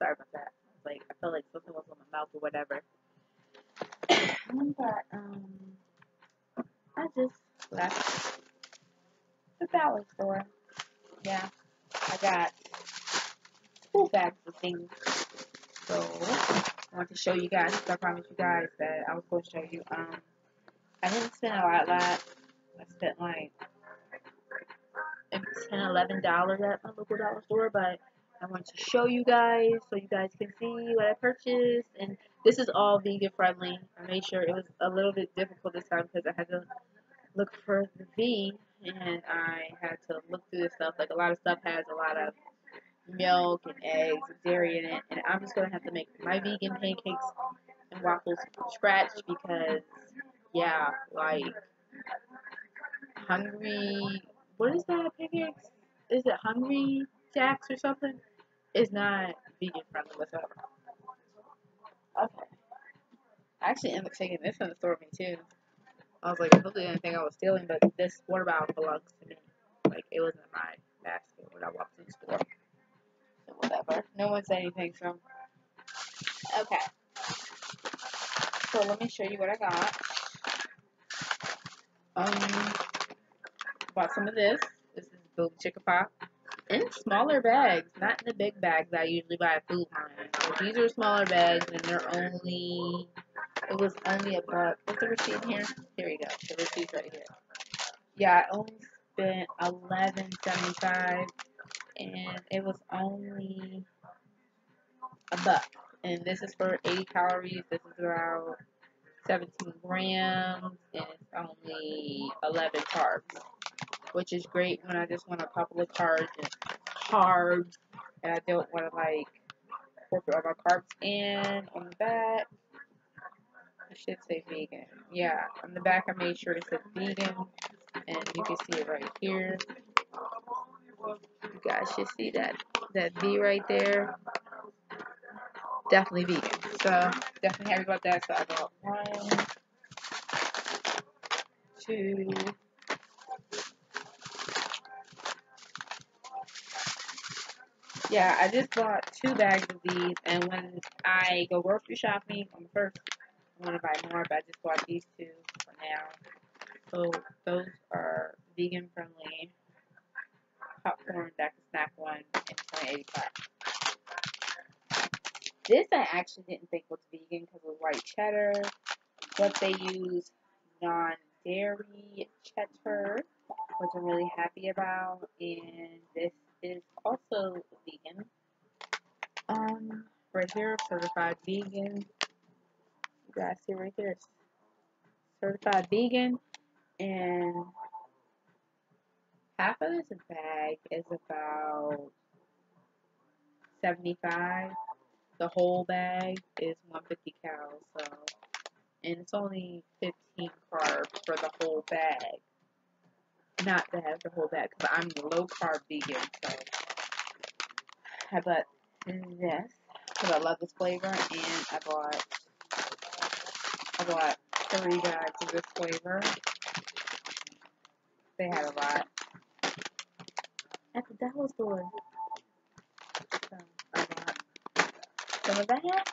Sorry about that. Like I felt like something was on my mouth or whatever. but um, I just left the dollar store. Yeah, I got two bags of things. So I want to show you guys. I promised you guys that I was going to show you. Um, I didn't spend a lot. Lot. I spent like ten, eleven dollars at my local dollar store, but I want to show you guys so you guys can see what I purchased. And this is all vegan friendly. I made sure it was a little bit difficult this time because I had to look for the V and I had to look through this stuff. Like a lot of stuff has a lot of milk and eggs and dairy in it. And I'm just going to have to make my vegan pancakes and waffles from scratch because, yeah, like, hungry, what is that, pancakes? Is it Hungry Jacks or something? It's not vegan friendly whatsoever. Okay. I actually ended up taking this from the store me too. I was like, I hope they didn't think I was stealing, but this water bottle belongs to me. Like, it wasn't in my basket when I walked in the store. So, whatever. No one said anything, so. Okay. So, let me show you what I got. Um, bought some of this. This is Boom Chicka Pop. In smaller bags, not in the big bags I usually buy food in. So these are smaller bags, and they're only it was only a buck. What's the receipt here? Here you go. The receipt's right here. Yeah, I only spent eleven seventy five, and it was only a buck. And this is for 80 calories. This is about 17 grams, and it's only 11 carbs, which is great when I just want a couple of carbs and carbs, and I don't want to like incorporate all my carbs in on the back. I should say vegan. Yeah, on the back I made sure it said vegan, and you can see it right here. You guys should see that that V right there. Definitely vegan. So definitely happy about that. So I got one, two. Yeah, I just bought two bags of these, and when I go grocery shopping the first I want to buy more, but I just bought these two for now. So those are vegan friendly popcorn back to snack one in 2085. This I actually didn't think was vegan because it was white cheddar, but they use non-dairy cheddar, which I'm really happy about. And this is also vegan. Um, right here, certified vegan. You guys see right there certified vegan. And half of this bag is about 75 the whole bag is 150 cal so and it's only 15 carbs for the whole bag not to have to hold bag because I'm low carb vegan so I bought this because I love this flavor and I bought I bought three bags of this flavor. They had a lot. At the dollar store. So I bought some of that.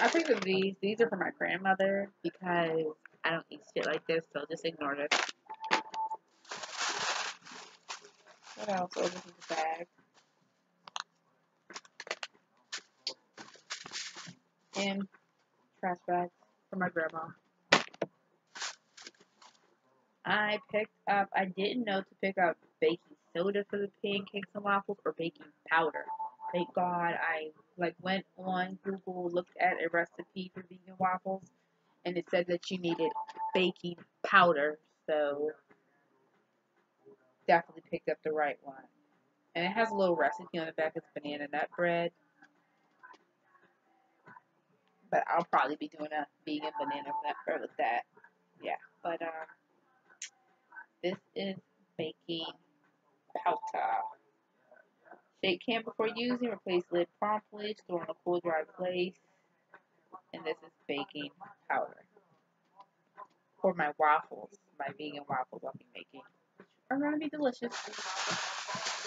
I picked up these. These are for my grandmother because I don't eat shit like this, so just ignore this. What else? This is the bag. and trash bags for my grandma. I picked up, I didn't know to pick up baking soda for the pancakes and waffles or baking powder. Thank God I like went on Google, looked at a recipe for vegan waffles, and it said that you needed baking powder. So definitely picked up the right one. And it has a little recipe on the back. It's banana nut bread but I'll probably be doing a vegan banana nut bread with that. Yeah, but um, this is baking powder. Shake can before using. Replace lid promptly. Store in a cool, dry place. And this is baking powder for my waffles, my vegan waffles I'll be making, are going to be delicious.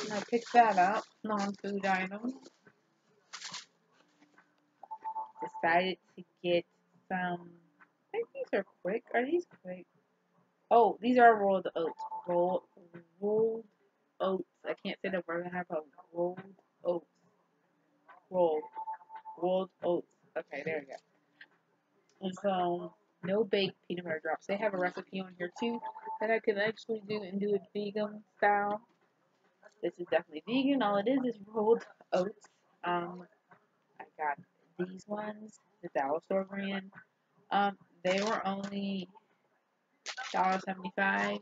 And I picked that up, non-food item. Decided to get some, I think these are quick. Are these quick? Oh, these are rolled oats. Rolled, rolled oats. I can't say the word. I have a rolled oats. Rolled. Rolled oats. Okay, there we go. And so, no baked peanut butter drops. They have a recipe on here too that I could actually do and do it vegan style. This is definitely vegan. All it is is rolled oats. Um, I got these ones, the Dollar Store brand. Um, they were only $1.75.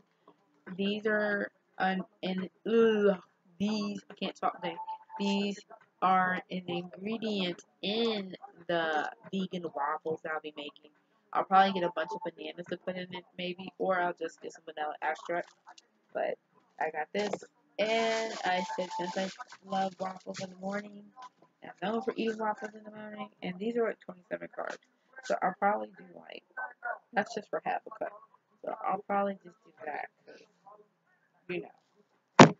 These are an, an ugh, these I can't talk today. These are an ingredient in the vegan waffles I'll be making. I'll probably get a bunch of bananas to put in it, maybe, or I'll just get some vanilla extract. But I got this, and I said since I love waffles in the morning, I'm known for eating waffles in the morning, and these are at 27 carbs. So I'll probably do like, that's just for half a cup. So I'll probably just do that, you know,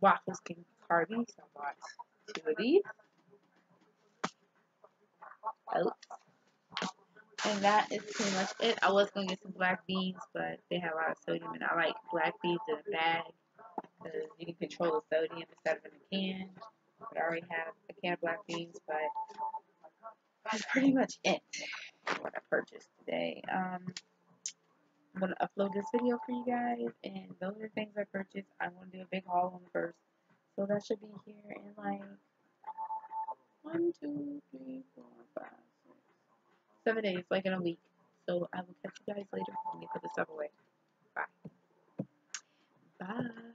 waffles can be carby, so I these. Oats. And that is pretty much it. I was going to get some black beans, but they have a lot of sodium, and I like black beans in a bag because you can control the sodium instead of in a can. But I already have a can of black beans, but that's pretty much it. What I purchased today. Um, I'm going to upload this video for you guys, and those are things I purchased. I want to do a big haul on the first. So that should be here in like one, two, three, four, five, six, seven days, like in a week. So I will catch you guys later. Let me put this stuff away. Bye. Bye.